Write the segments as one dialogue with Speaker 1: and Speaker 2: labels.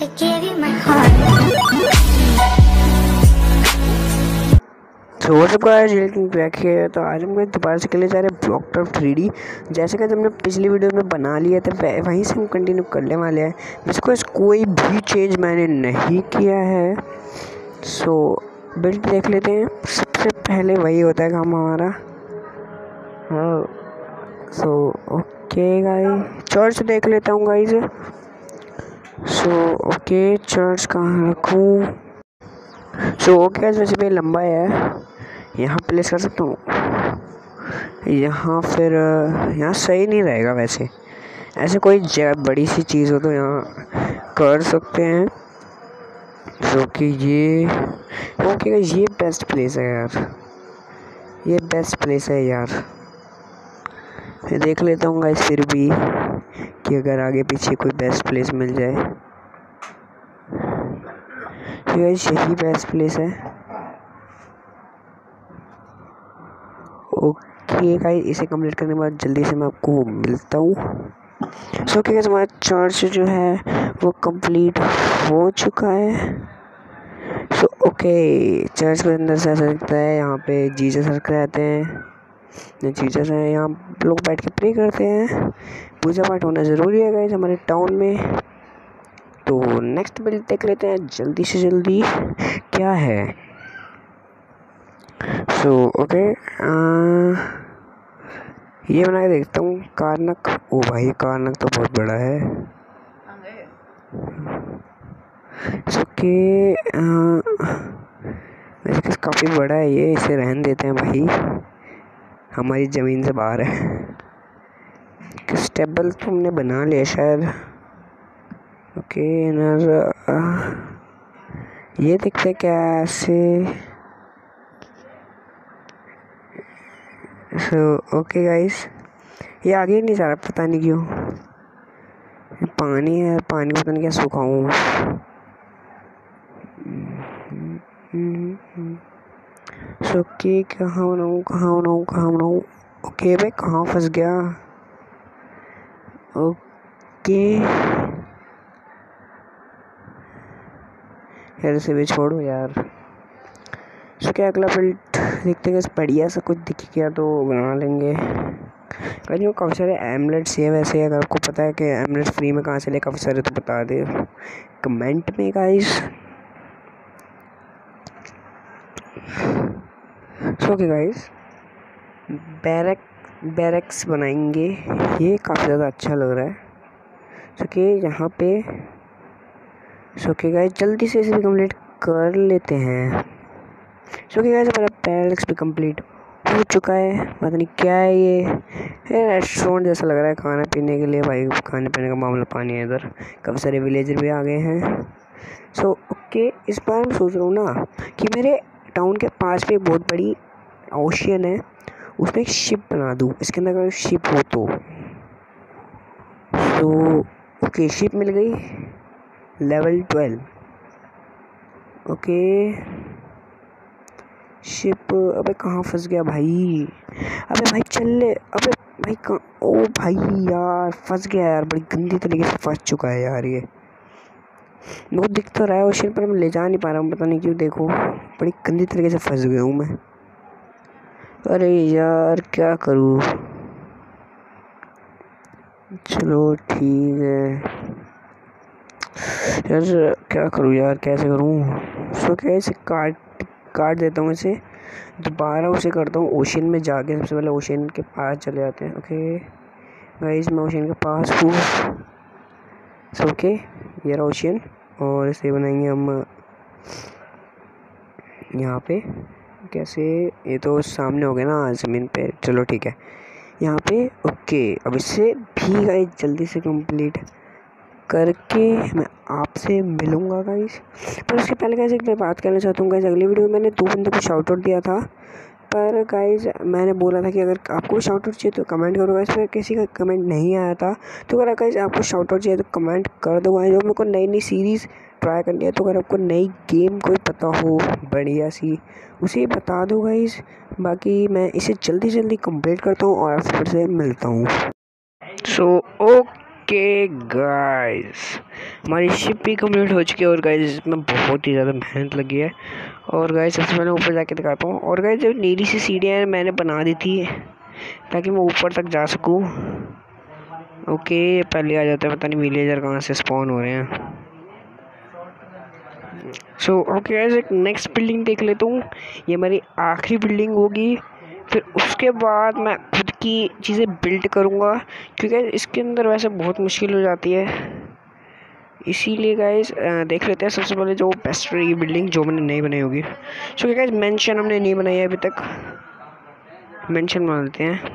Speaker 1: तो हो सब गाइस बैक है तो आज हम दोबारा से खेले जा रहे हैं ब्लॉक टॉप थ्री जैसे कि हमने पिछली वीडियो में बना लिया था, वहीं से हम कंटिन्यू करने वाले हैं। जिसको इस कोई भी चेंज मैंने नहीं किया है। सो बिल्ड देख लेते हैं। सबसे पहले वही होता है काम हमारा। सो ओके गाइस चर्च देख लेता हूँ गाइस सो ओके चर्च कहाँ रखूँ? सो ओके वैसे भी लंबा है। यहाँ प्लेस कर सकता हूँ? यहाँ फिर, यहाँ सही नहीं रहेगा वैसे। ऐसे कोई जगह बड़ी सी चीज़ हो तो यहाँ कर सकते हैं। जो कि ये ओके ये बेस्ट प्लेस है यार। ये बेस्ट प्लेस है यार। मैं देख लेता हूँ गाइस फिर भी कि अगर आगे पीछे कोई बेस्ट प्लेस मिल जाए। गाइस यही बेस्ट प्लेस है। ओके गाइस इसे कंप्लीट करने के बाद जल्दी से मैं आपको मिलता हूँ। सो ओके गाइस हमारा चर्च जो है, वो कंप्लीट हो चुका है। सो ओके चर्च के अंदर से ऐसा दिखता है, यहाँ पे जीजस रख रहते हैं। ये जीसस है, यहाँ लोग बैठ के प्रे करते हैं। पूजा पाठ होना ज़रूरी है गाइस हमारे टाउन में। तो नेक्स्ट बिल्ड देख लेते हैं जल्दी से जल्दी क्या है? सो so, ओके okay, ये बना के देखता हूँ कारनक ओ भाई कारनक तो बहुत बड़ा है। ओके वैसे काफ़ी बड़ा है ये इसे रहन देते हैं भाई। हमारी ज़मीन से बाहर है। स्टेबल तुमने बना लिया शायद। ओके ये देखते हैं कैसे? सो, ओके गाइस, ये आगे नहीं जा रहा, पता नहीं क्यों। पानी है, पानी पता नहीं क्या सुखाऊं। सो, ओके, कहाँ बनाऊँ कहाँ बनाऊँ कहाँ बनाऊँ? ओके भाई कहाँ फंस गया? ओके। यार इसे भी छोड़ो यार। सो क्या अगला बिल्ड देखते हैं बढ़िया सा कुछ दिख गया तो बना लेंगे। कहीं काफ़ी सारे एमलेट्स है वैसे, अगर आपको पता है कि एमलेट्स फ्री में कहाँ से ले, काफ़ी सारे तो बता दे। कमेंट में guys so okay guys barrack barracks बनाएँगे। ये काफ़ी ज़्यादा अच्छा लग रहा है। सो कि यहाँ पे सो के गाइस जल्दी से इसे भी कंप्लीट कर लेते हैं। सो के गाइस हमारा पैरलेक्स भी कंप्लीट हो चुका है। पता नहीं क्या है ये। रेस्टोरेंट जैसा लग रहा है खाना पीने के लिए भाई। खाने पीने का मामला पानी है इधर। काफ़ी सारे विलेजर भी आ गए हैं। सो ओके इस बार मैं सोच रहा हूँ ना कि मेरे टाउन के पास में बहुत बड़ी ओशियन है। उसमें एक शिप बना दूँ। इसके अंदर अगर शिप हो तो। तो ओके शिप मिल गई। लेवल ट्वेल्व ओके शिप अबे कहाँ फंस गया भाई? अबे भाई चल ले। अबे भाई कहाँ? ओ भाई यार, फंस गया यार। बड़ी गंदी तरीके से फंस चुका है यार ये। बहुत दिख तो रहा है ओशन पर मैं ले जा नहीं पा रहा हूँ, पता नहीं क्यों देखो। बड़ी गंदी तरीके से फंस गया हूँ मैं। अरे यार, क्या करूँ? चलो ठीक है। यार, क्या करूँ यार, कैसे करूँ? सो कैसे काट काट देता हूँ इसे। दोबारा उसे करता हूँ ओशन में जाके सबसे पहले ओशन के पास चले जाते हैं। ओके गाइस मैं ओशन के पास हूँ। सो ओके ये ओशन और इसे बनाएँगे हम, यहाँ पे। कैसे? ये तो सामने हो गया ना, ज़मीन पे। चलो ठीक है। यहाँ पे ओके अब इससे भी गाइस जल्दी से कंप्लीट करके मैं आपसे मिलूँगा गाइस पर उसके पहले गाइस एक मैं बात करना चाहता हूँ गाइस अगली वीडियो में मैंने दो बंदों को शाउट आउट दिया था, पर गाइस मैंने बोला था कि अगर आपको शाउट आउट चाहिए तो कमेंट करो गाइस पर किसी का कमेंट नहीं आया था तो अगर गाइस आपको शाउट आउट चाहिए तो कमेंट कर दो गाइस और मेरे को नई नई सीरीज़ ट्राई करनी है तो अगर आपको नई गेम कोई पता हो, बढ़िया सी, उसे बता दो गाइस बाकी मैं इसे जल्दी जल्दी कंप्लीट करता हूँ और फिर से मिलता हूँ. सो ओके ओके गाइस हमारी शिप भी कंप्लीट हो चुकी है और गाइस इसमें बहुत ही ज़्यादा मेहनत लगी है। और गाइस सबसे पहले ऊपर जाके दिखाता हूँ। और गाइस जो नीली सी सीढ़ियाँ मैंने बना दी थी ताकि मैं ऊपर तक जा सकूँ। ओके पहले आ जाते हैं, पता नहीं विलेजर कहाँ से स्पॉन हो रहे हैं। सो ओके गाइस एक नेक्स्ट बिल्डिंग देख लेता हूँ। ये हमारी आखिरी बिल्डिंग होगी। फिर उसके बाद मैं खुद की चीज़ें बिल्ड करूँगा क्योंकि इसके अंदर वैसे बहुत मुश्किल हो जाती है। इसीलिए गाइज़ देख लेते हैं सबसे पहले जो बेस्ट रहेगी बिल्डिंग जो मैंने नहीं बनाई होगी। सो गाइज़ मेंशन हमने नहीं बनाई है अभी तक। मेंशन बना लेते हैं।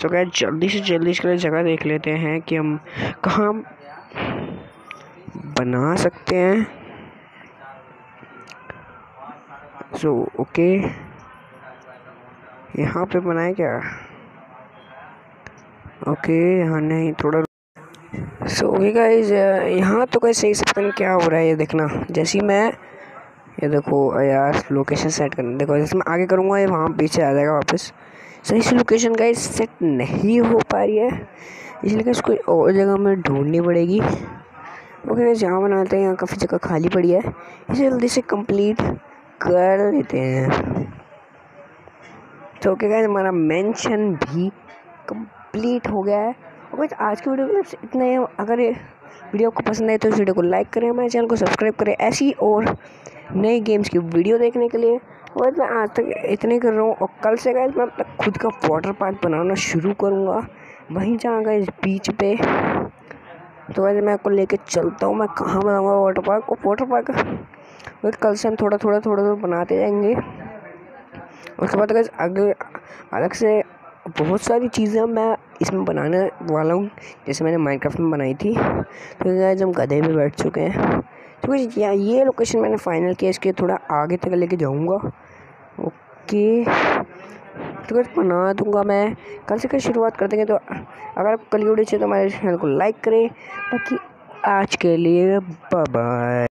Speaker 1: तो क्या जल्दी से जल्दी इसके लिए जगह देख लेते हैं कि हम कहाँ बना सकते हैं। So so, okay okay. यहाँ पे बनाए क्या? ओके यहाँ नहीं, थोड़ा सो ओके गाइज़ यहाँ तो कैसे सही से पता क्या हो रहा है, ये देखना। जैसे ही मैं, ये देखो, यार लोकेशन सेट करना, देखो, जैसे मैं आगे करूँगा, ये वहाँ पीछे आ जाएगा वापस। सही से लोकेशन गाइज़ सेट नहीं हो पा रही है। इसलिए इसको और जगह में ढूंढनी पड़ेगी। ओके गाइज़ यहाँ बनाते हैं, यहाँ काफ़ी जगह खाली पड़ी है। इसे जल्दी से कंप्लीट कर लेते हैं। तो ओके गाइस हमारा मेंशन भी कंप्लीट हो गया है। और आज की वीडियो में इतना ही। अगर वीडियो आपको पसंद आए तो इस वीडियो को लाइक करें, हमारे चैनल को सब्सक्राइब करें, ऐसी और नई गेम्स की वीडियो देखने के लिए। और मैं आज तक इतने कर रहा हूँ और कल से गए मैं अपना खुद का वाटर पार्क बनाना शुरू करूँगा। वहीं जाऊँगा इस बीच पे। तो वैसे मैं आपको लेके चलता हूँ। मैं कहाँ बनाऊँगा वाटर पार्क और वाटर पार्क कल से हम थोड़ा थोड़ा थोड़ा थोड़ा बनाते जाएँगे। उसके बाद अगर अगर अलग से बहुत सारी चीज़ें मैं इसमें बनाने वाला हूँ, जैसे मैंने माइनक्राफ्ट में बनाई थी। तो आज हम गधे में बैठ चुके हैं। तो कुछ ये लोकेशन मैंने फाइनल किया, इसके थोड़ा आगे तक लेके जाऊँगा। ओके। तो कुछ बना दूँगा मैं। कल से कल शुरुआत कर देंगे तो अगर आप कल वीडियो चाहिए तो हमारे चैनल को लाइक करें। बाकी आज के लिए बाय